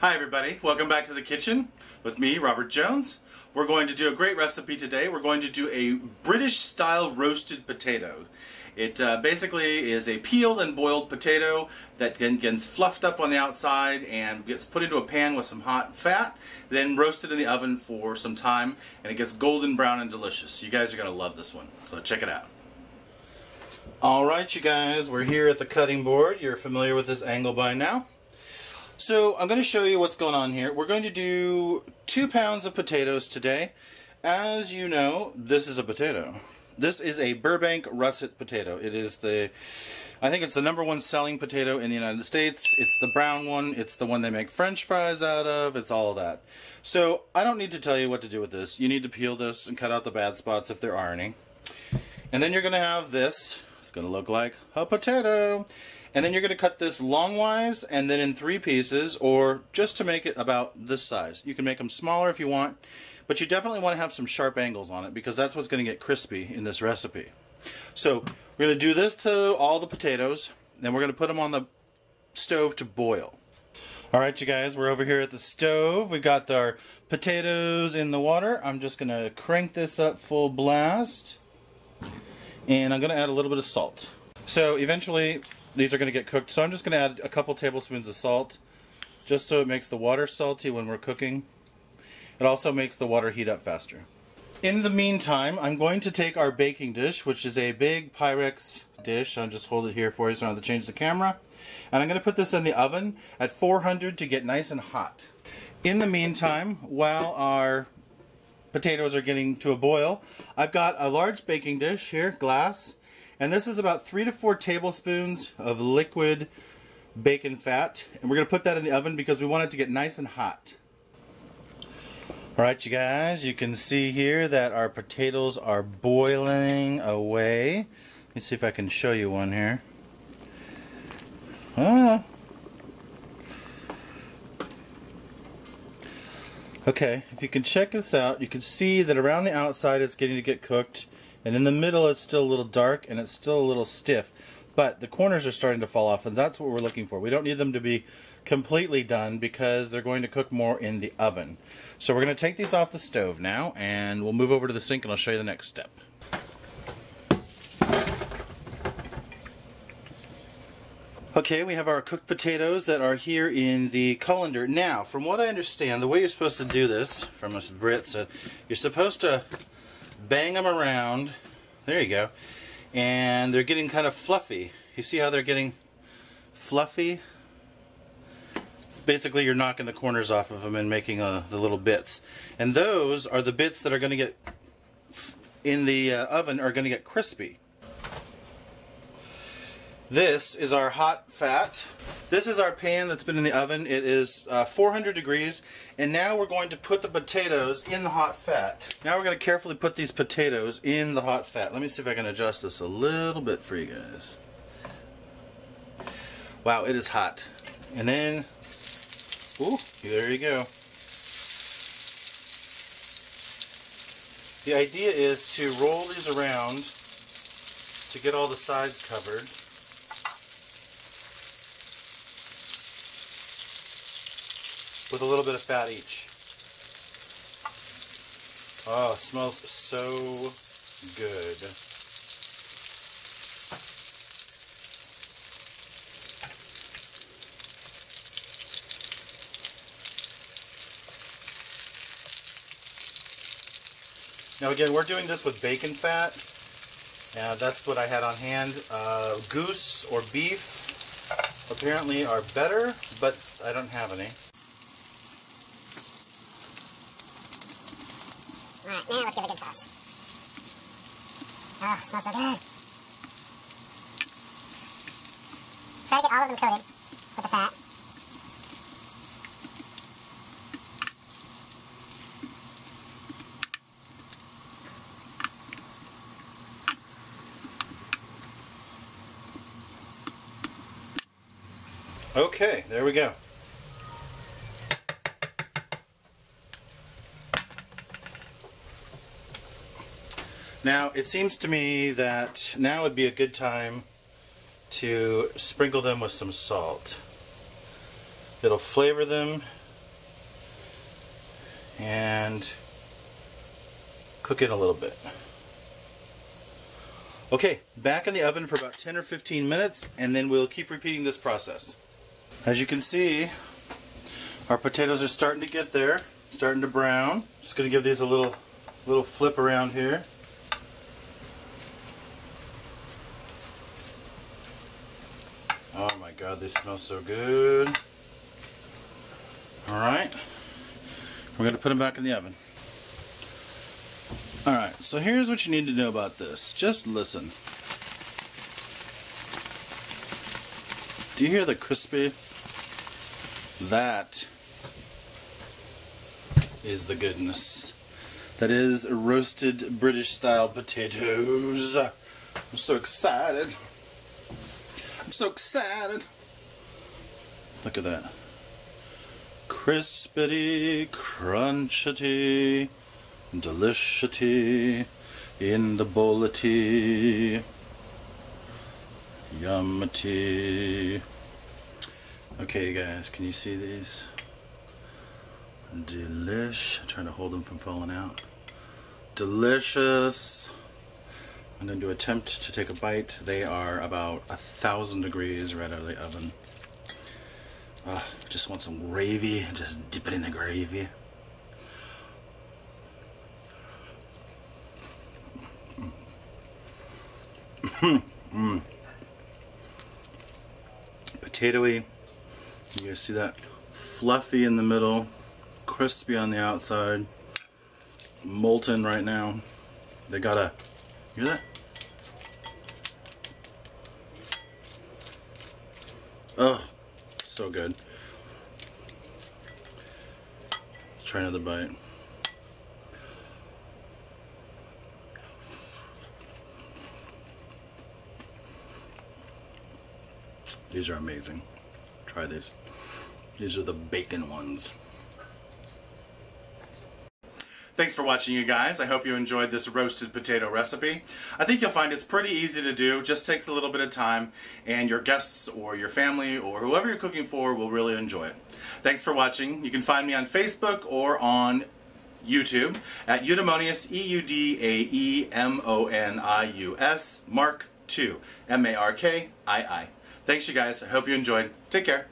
Hi everybody, welcome back to the kitchen with me, Robert Jones. We're going to do a great recipe today. We're going to do a British style roasted potato. It uh, basically is a peeled and boiled potato that then gets fluffed up on the outside and gets put into a pan with some hot fat, then roasted in the oven for some time, and it gets golden brown and delicious. You guys are going to love this one, so check it out. Alright you guys, we're here at the cutting board. You're familiar with this angle by now. So I'm going to show you what's going on here. We're going to do two pounds of potatoes today. As you know, this is a potato. This is a Burbank russet potato. It is the, I think it's the number one selling potato in the United States. It's the brown one. It's the one they make french fries out of. It's all of that. So I don't need to tell you what to do with this. You need to peel this and cut out the bad spots if there are any. And then you're going to have this. It's going to look like a potato. And then you're going to cut this longwise and then in three pieces or just to make it about this size. You can make them smaller if you want, but you definitely want to have some sharp angles on it because that's what's going to get crispy in this recipe. So we're going to do this to all the potatoes, then we're going to put them on the stove to boil. Alright you guys, we're over here at the stove. We've got our potatoes in the water. I'm just going to crank this up full blast. And I'm going to add a little bit of salt. So eventually these are going to get cooked. So I'm just going to add a couple tablespoons of salt just so it makes the water salty when we're cooking. It also makes the water heat up faster. In the meantime, I'm going to take our baking dish, which is a big Pyrex dish. I'll just hold it here for you so I don't have to change the camera. And I'm going to put this in the oven at 400 to get nice and hot. In the meantime, while our potatoes are getting to a boil, I've got a large baking dish here, glass, and this is about three to four tablespoons of liquid bacon fat. And we're going to put that in the oven because we want it to get nice and hot. Alright you guys, you can see here that our potatoes are boiling away. Let me see if I can show you one here. Ah. Okay, if you can check this out, you can see that around the outside it's getting to get cooked. And in the middle it's still a little dark and it's still a little stiff. But the corners are starting to fall off and that's what we're looking for. We don't need them to be completely done because they're going to cook more in the oven. So we're going to take these off the stove now and we'll move over to the sink and I'll show you the next step. Okay, we have our cooked potatoes that are here in the colander. Now, from what I understand, the way you're supposed to do this, from us Brits, uh, you're supposed to bang them around. There you go. And they're getting kind of fluffy. You see how they're getting fluffy? Basically, you're knocking the corners off of them and making uh, the little bits. And those are the bits that are going to get in the uh, oven are going to get crispy. This is our hot fat. This is our pan that's been in the oven. It is uh, 400 degrees. And now we're going to put the potatoes in the hot fat. Now we're going to carefully put these potatoes in the hot fat. Let me see if I can adjust this a little bit for you guys. Wow, it is hot. And then, ooh, there you go. The idea is to roll these around to get all the sides covered. With a little bit of fat each. Oh, it smells so good. Now again, we're doing this with bacon fat. and that's what I had on hand. Uh, goose or beef apparently are better, but I don't have any. Alright, now let's give it a good toss. Oh, smells so good. Try to get all of them coated with the fat. Okay, there we go. Now, it seems to me that now would be a good time to sprinkle them with some salt. It'll flavor them and cook it a little bit. Okay, back in the oven for about 10 or 15 minutes and then we'll keep repeating this process. As you can see, our potatoes are starting to get there, starting to brown. Just to give these a little little flip around here. Oh my god, they smell so good. Alright, we're going to put them back in the oven. Alright, so here's what you need to know about this. Just listen. Do you hear the crispy? That is the goodness. That is roasted British style potatoes. I'm so excited. So excited. Look at that. Crispity, crunchity delicity in the bowl of. Yummity. Okay, guys, can you see these? Delish. I'm trying to hold them from falling out. Delicious. I'm going to attempt to take a bite. They are about a thousand degrees right out of the oven. Uh, just want some gravy. Just dip it in the gravy. mm. Potatoey. You guys see that? Fluffy in the middle, crispy on the outside, molten right now. They got a, hear that? Oh, so good. Let's try another bite. These are amazing. Try these. These are the bacon ones. Thanks for watching you guys. I hope you enjoyed this roasted potato recipe. I think you'll find it's pretty easy to do, just takes a little bit of time, and your guests or your family or whoever you're cooking for will really enjoy it. Thanks for watching. You can find me on Facebook or on YouTube at Eudaemonius, E-U-D-A-E-M-O-N-I-U-S, Mark 2, M-A-R-K-I-I. Thanks, you guys. I hope you enjoyed. Take care.